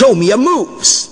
Show me your moves.